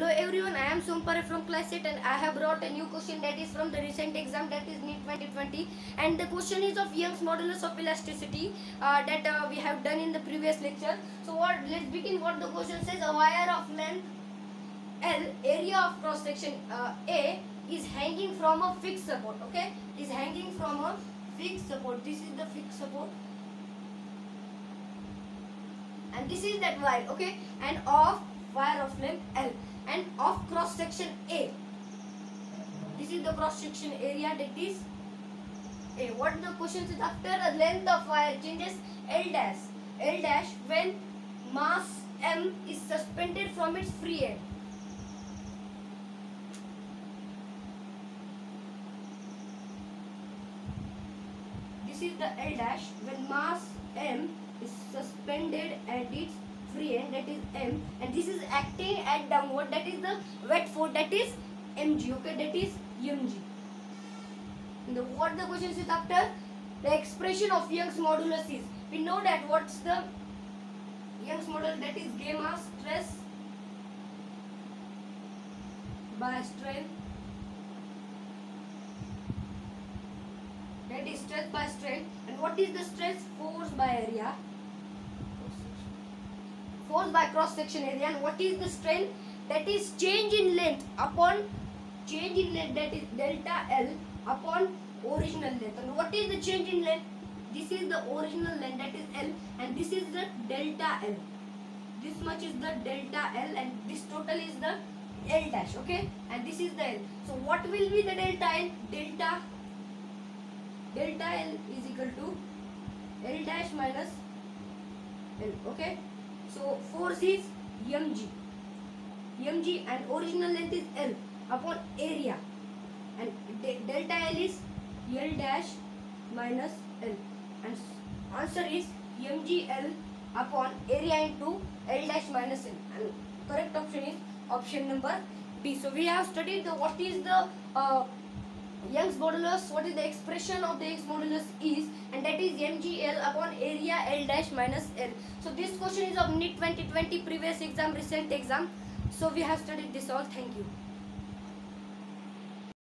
Hello everyone, I am Soham Parwe from class 8 and I have brought a new question that is from the recent exam that is NEET 2020 and the question is of Young's modulus of elasticity uh, that uh, we have done in the previous lecture. So what let's begin what the question says. A wire of length L area of cross section uh, A is hanging from a fixed support okay? Is hanging from a fixed support. This is the fixed support. And this is that wire okay? And of wire of length L and of cross section A. This is the cross section area that is A. What the question is after a length of wire changes L dash L dash when mass M is suspended from its free end. This is the L dash when mass M is suspended at its free end that is M and this is acting at downward that is the wet force that is mg okay that is mg. The, what the question is after the expression of Young's modulus is we know that what's the Young's modulus that is gamma stress by strain that is stress by strain and what is the stress force by area force by cross section area and what is the strain? That is change in length upon change in length that is delta L upon original length. And what is the change in length? This is the original length that is L and this is the delta L. This much is the delta L and this total is the L dash okay? And this is the L. So what will be the delta L? Delta delta L is equal to L dash minus L okay so force is mg. mg and original length is L upon area and de delta L is L dash minus L and answer is mgl upon area into L dash minus L and correct option is option number B. So we have studied the what is the uh, Young's modulus, what is the expression of the Young's modulus is and that is mgl upon area L dash minus L. So this question is of NEET 2020 previous exam, recent exam. So we have studied this all. Thank you.